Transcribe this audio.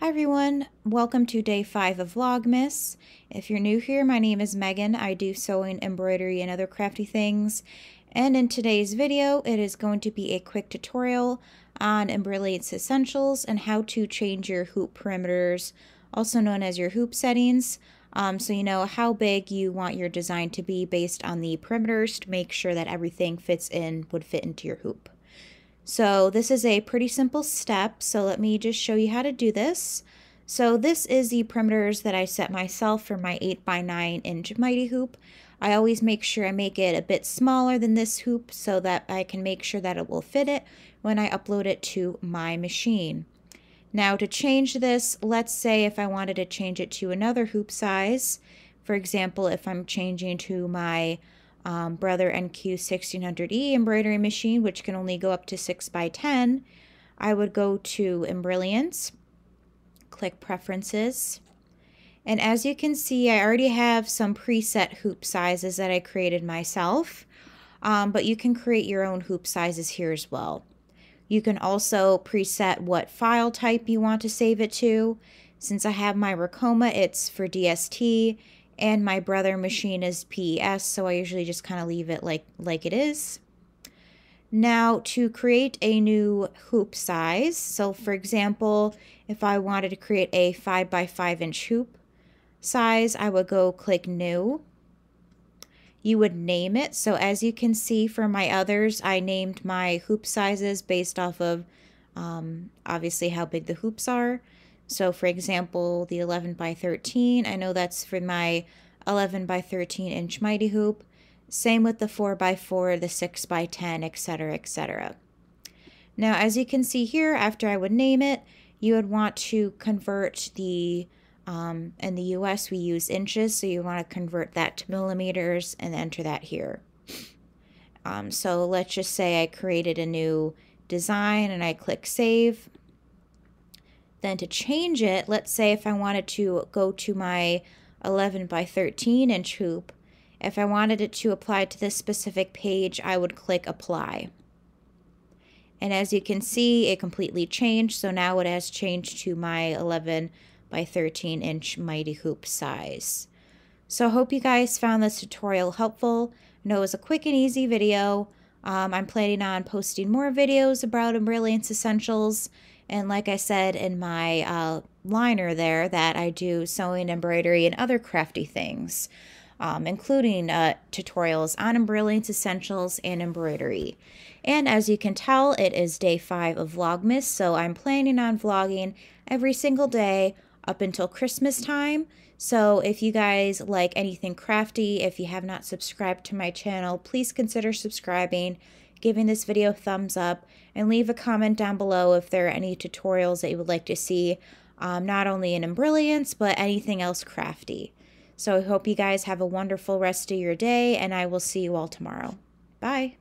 Hi everyone, welcome to day 5 of Vlogmas. If you're new here, my name is Megan. I do sewing, embroidery, and other crafty things. And in today's video, it is going to be a quick tutorial on Embrilliance Essentials and how to change your hoop perimeters, also known as your hoop settings. Um, so you know how big you want your design to be based on the perimeters to make sure that everything fits in, would fit into your hoop. So this is a pretty simple step, so let me just show you how to do this. So this is the perimeters that I set myself for my 8 by 9 inch mighty hoop. I always make sure I make it a bit smaller than this hoop so that I can make sure that it will fit it when I upload it to my machine. Now to change this, let's say if I wanted to change it to another hoop size, for example, if I'm changing to my um, Brother NQ 1600E embroidery machine, which can only go up to 6 by 10 I would go to Embrilliance, click Preferences, and as you can see, I already have some preset hoop sizes that I created myself, um, but you can create your own hoop sizes here as well. You can also preset what file type you want to save it to. Since I have my Ricoma, it's for DST, and my brother machine is PES, so I usually just kind of leave it like, like it is. Now to create a new hoop size, so for example, if I wanted to create a 5 by 5 inch hoop size, I would go click new. You would name it. So as you can see for my others, I named my hoop sizes based off of um, obviously how big the hoops are. So for example, the 11 by 13, I know that's for my 11 by 13 inch mighty hoop. Same with the 4 by 4, the 6 by 10, etc., etc. Now, as you can see here, after I would name it, you would want to convert the, um, in the US we use inches, so you want to convert that to millimeters and enter that here. Um, so let's just say I created a new design and I click save. Then to change it, let's say if I wanted to go to my 11 by 13 inch hoop, if I wanted it to apply to this specific page, I would click apply. And as you can see, it completely changed. So now it has changed to my 11 by 13 inch Mighty Hoop size. So I hope you guys found this tutorial helpful. I know it was a quick and easy video. Um, I'm planning on posting more videos about Embrilliance Essentials and like I said in my uh, liner there, that I do sewing, embroidery, and other crafty things, um, including uh, tutorials on Embrilliance Essentials and embroidery. And as you can tell, it is day five of Vlogmas, so I'm planning on vlogging every single day up until Christmas time. So if you guys like anything crafty, if you have not subscribed to my channel, please consider subscribing giving this video a thumbs up, and leave a comment down below if there are any tutorials that you would like to see, um, not only in Embrilliance, but anything else crafty. So I hope you guys have a wonderful rest of your day, and I will see you all tomorrow. Bye!